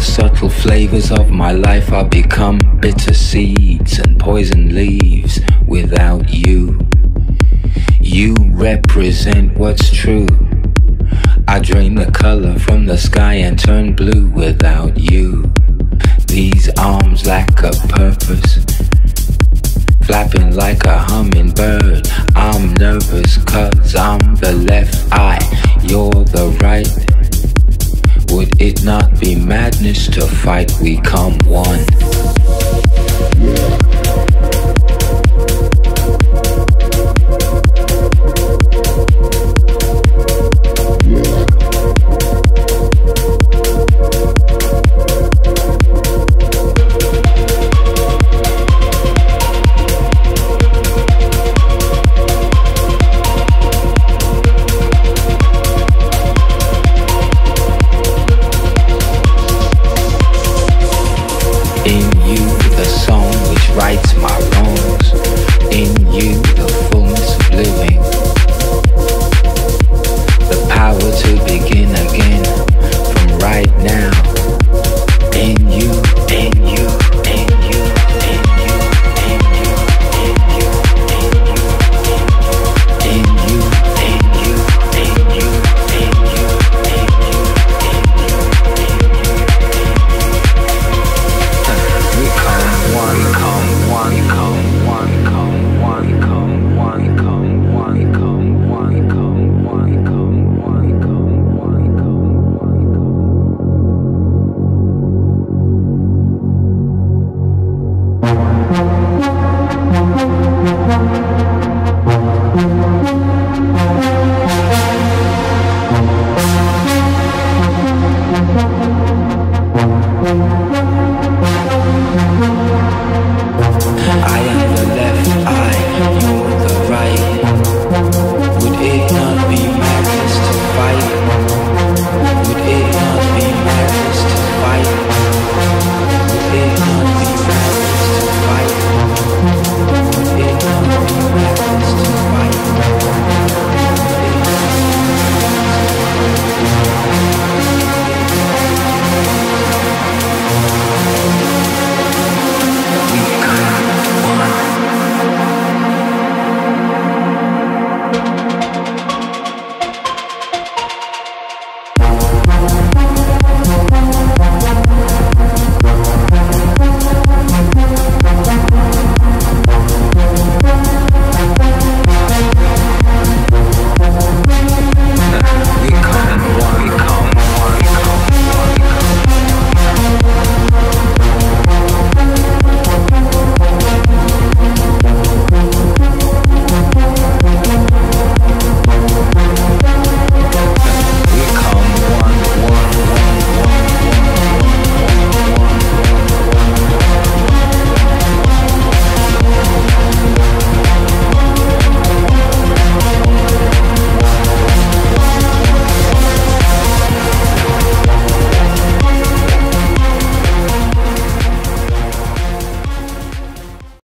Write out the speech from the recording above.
subtle flavors of my life are become bitter seeds and poison leaves without you. You represent what's true. I drain the color from the sky and turn blue without you. These arms lack a purpose. Flapping like a hummingbird. I'm nervous cause I'm the left eye, you're the right. It not be madness to fight? We come one. you the song which rights my wrongs. In you the